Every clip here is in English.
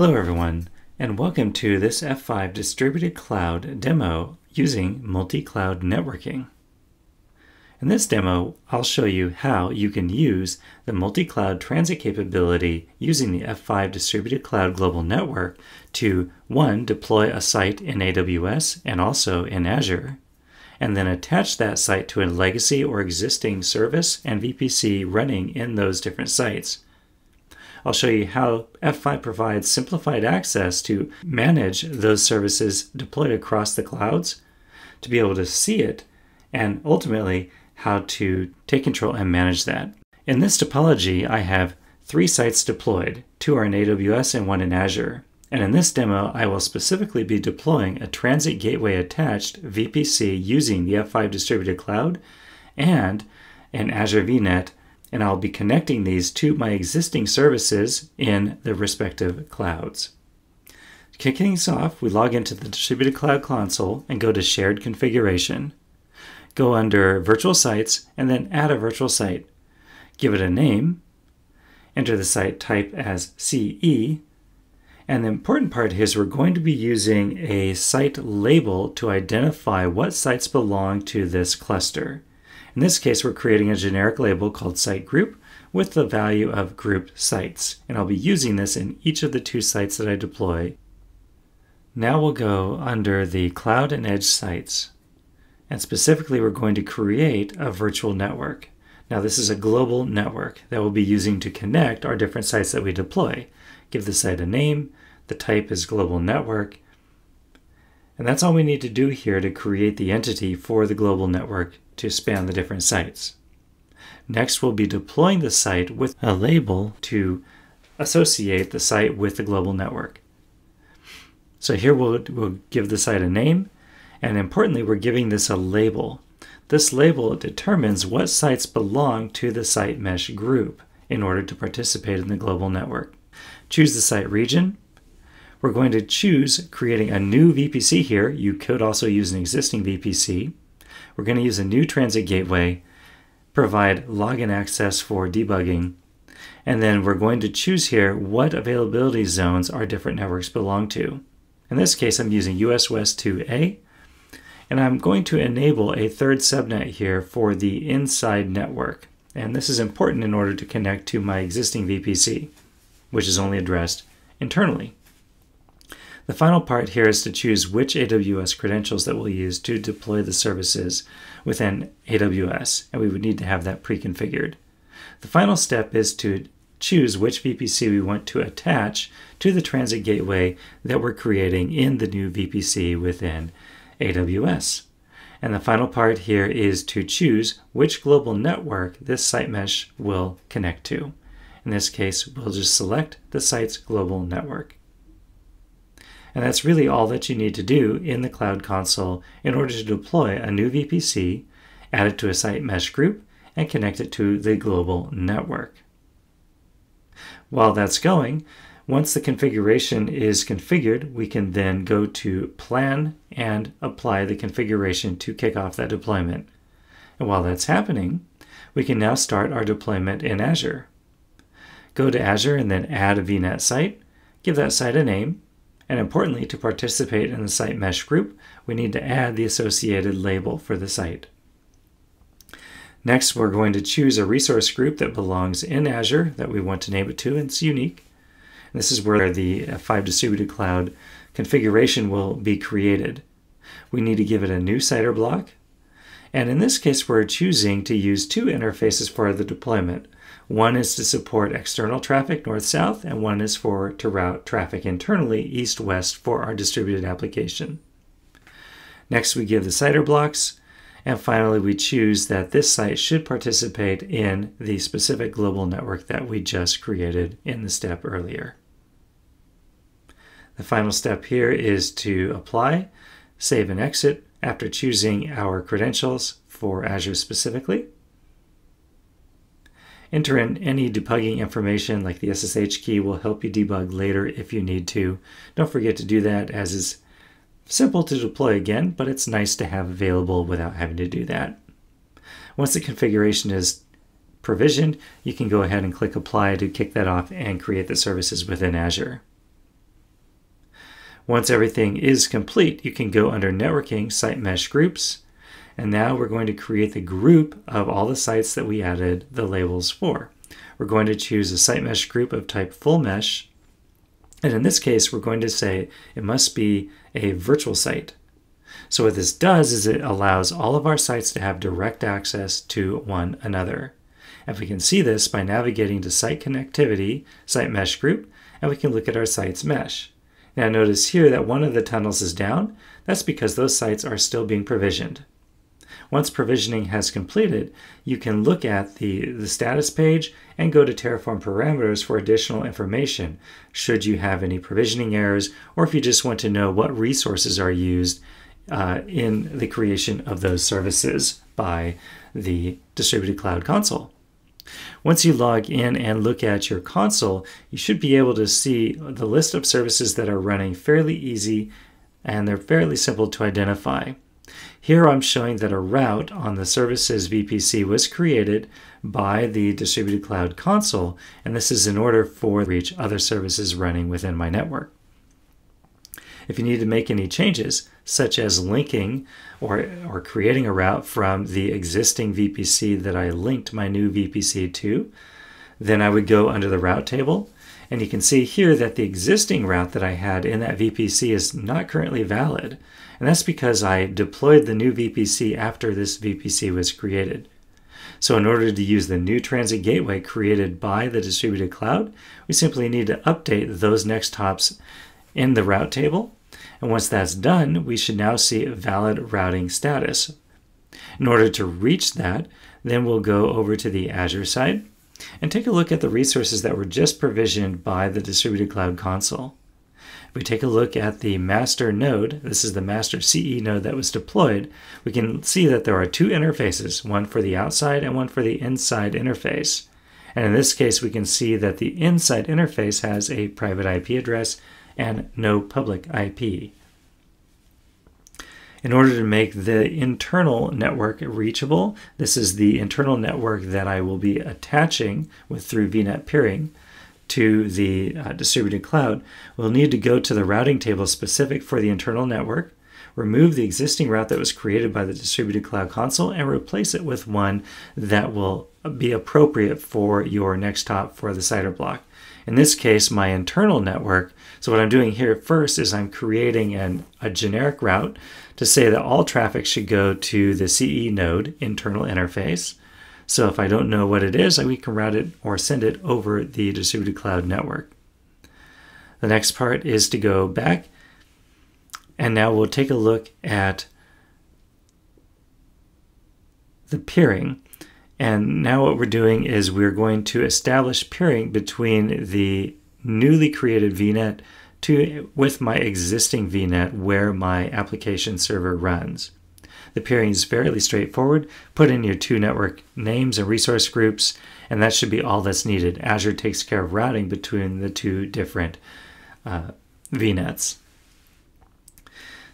Hello everyone, and welcome to this F5 Distributed Cloud demo using multi-cloud networking. In this demo, I'll show you how you can use the multi-cloud transit capability using the F5 Distributed Cloud Global Network to, one, deploy a site in AWS and also in Azure, and then attach that site to a legacy or existing service and VPC running in those different sites I'll show you how F5 provides simplified access to manage those services deployed across the clouds, to be able to see it, and ultimately how to take control and manage that. In this topology, I have three sites deployed. Two are in AWS and one in Azure. And in this demo, I will specifically be deploying a transit gateway attached VPC using the F5 distributed cloud and an Azure VNet and I'll be connecting these to my existing services in the respective clouds. Kicking things off, we log into the Distributed Cloud Console and go to Shared Configuration. Go under Virtual Sites and then add a virtual site. Give it a name. Enter the site type as CE. And the important part is we're going to be using a site label to identify what sites belong to this cluster. In this case, we're creating a generic label called site group with the value of group sites. And I'll be using this in each of the two sites that I deploy. Now we'll go under the cloud and edge sites. And specifically, we're going to create a virtual network. Now this is a global network that we'll be using to connect our different sites that we deploy. Give the site a name, the type is global network, and that's all we need to do here to create the entity for the global network to span the different sites. Next, we'll be deploying the site with a label to associate the site with the global network. So here we'll, we'll give the site a name, and importantly, we're giving this a label. This label determines what sites belong to the site mesh group in order to participate in the global network. Choose the site region. We're going to choose creating a new VPC here. You could also use an existing VPC. We're going to use a new transit gateway, provide login access for debugging, and then we're going to choose here what availability zones our different networks belong to. In this case, I'm using US West 2A, and I'm going to enable a third subnet here for the inside network. And this is important in order to connect to my existing VPC, which is only addressed internally. The final part here is to choose which AWS credentials that we'll use to deploy the services within AWS, and we would need to have that pre-configured. The final step is to choose which VPC we want to attach to the transit gateway that we're creating in the new VPC within AWS. And the final part here is to choose which global network this site mesh will connect to. In this case, we'll just select the site's global network. And that's really all that you need to do in the Cloud Console in order to deploy a new VPC, add it to a site mesh group, and connect it to the global network. While that's going, once the configuration is configured, we can then go to Plan and apply the configuration to kick off that deployment. And while that's happening, we can now start our deployment in Azure. Go to Azure and then add a VNet site, give that site a name, and importantly, to participate in the site mesh group, we need to add the associated label for the site. Next, we're going to choose a resource group that belongs in Azure that we want to name it to, and it's unique. And this is where the uh, F5 Distributed Cloud configuration will be created. We need to give it a new CIDR block. And in this case, we're choosing to use two interfaces for the deployment. One is to support external traffic north-south, and one is for to route traffic internally east-west for our distributed application. Next, we give the CIDR blocks, and finally, we choose that this site should participate in the specific global network that we just created in the step earlier. The final step here is to apply, save and exit after choosing our credentials for Azure specifically. Enter in any debugging information like the SSH key will help you debug later if you need to. Don't forget to do that as is simple to deploy again, but it's nice to have available without having to do that. Once the configuration is provisioned, you can go ahead and click apply to kick that off and create the services within Azure. Once everything is complete, you can go under Networking Site Mesh Groups. And now we're going to create the group of all the sites that we added the labels for. We're going to choose a site mesh group of type full mesh. And in this case, we're going to say it must be a virtual site. So what this does is it allows all of our sites to have direct access to one another. And we can see this by navigating to Site Connectivity, Site Mesh Group, and we can look at our site's mesh. Now notice here that one of the tunnels is down. That's because those sites are still being provisioned. Once provisioning has completed, you can look at the, the status page and go to Terraform parameters for additional information should you have any provisioning errors or if you just want to know what resources are used uh, in the creation of those services by the Distributed Cloud Console. Once you log in and look at your console, you should be able to see the list of services that are running fairly easy and they're fairly simple to identify. Here I'm showing that a route on the services VPC was created by the Distributed Cloud Console, and this is in order for reach other services running within my network. If you need to make any changes, such as linking or, or creating a route from the existing VPC that I linked my new VPC to, then I would go under the route table. And you can see here that the existing route that I had in that VPC is not currently valid. And that's because I deployed the new VPC after this VPC was created. So in order to use the new transit gateway created by the distributed cloud, we simply need to update those next hops in the route table and once that's done, we should now see a valid routing status. In order to reach that, then we'll go over to the Azure side and take a look at the resources that were just provisioned by the Distributed Cloud Console. If we take a look at the master node, this is the master CE node that was deployed, we can see that there are two interfaces, one for the outside and one for the inside interface. And in this case, we can see that the inside interface has a private IP address and no public IP. In order to make the internal network reachable, this is the internal network that I will be attaching with through VNet peering to the uh, distributed cloud, we'll need to go to the routing table specific for the internal network, remove the existing route that was created by the distributed cloud console, and replace it with one that will be appropriate for your next hop for the CIDR block. In this case, my internal network. So what I'm doing here first is I'm creating an, a generic route to say that all traffic should go to the CE node internal interface. So if I don't know what it is, we can route it or send it over the distributed cloud network. The next part is to go back and now we'll take a look at the peering. And now what we're doing is we're going to establish peering between the newly created VNet to with my existing VNet where my application server runs. The peering is fairly straightforward. Put in your two network names and resource groups, and that should be all that's needed. Azure takes care of routing between the two different uh, VNets.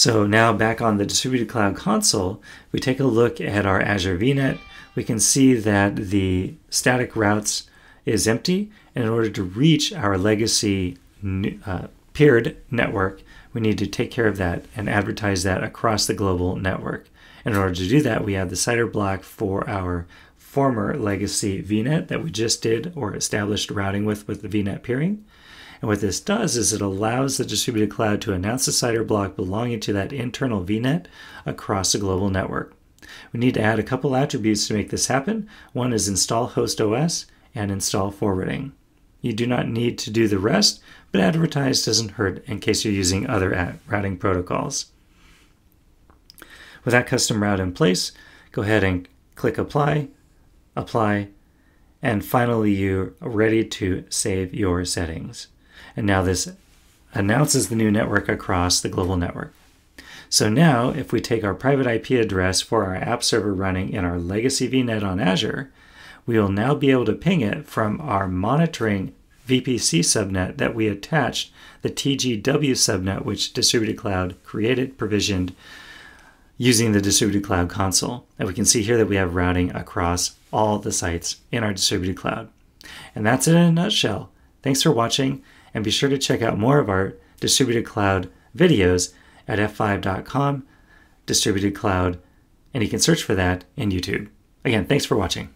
So now back on the Distributed Cloud Console, we take a look at our Azure VNet we can see that the static routes is empty. And in order to reach our legacy uh, peered network, we need to take care of that and advertise that across the global network. In order to do that, we have the CIDR block for our former legacy VNet that we just did or established routing with with the VNet peering. And what this does is it allows the distributed cloud to announce the CIDR block belonging to that internal VNet across the global network. We need to add a couple attributes to make this happen. One is install host OS and install forwarding. You do not need to do the rest, but advertise doesn't hurt in case you're using other routing protocols. With that custom route in place, go ahead and click apply, apply, and finally you're ready to save your settings. And now this announces the new network across the global network. So now, if we take our private IP address for our app server running in our legacy VNet on Azure, we will now be able to ping it from our monitoring VPC subnet that we attached the TGW subnet, which Distributed Cloud created, provisioned using the Distributed Cloud console. And we can see here that we have routing across all the sites in our Distributed Cloud. And that's it in a nutshell. Thanks for watching, and be sure to check out more of our Distributed Cloud videos at f5.com, distributed cloud, and you can search for that in YouTube. Again, thanks for watching.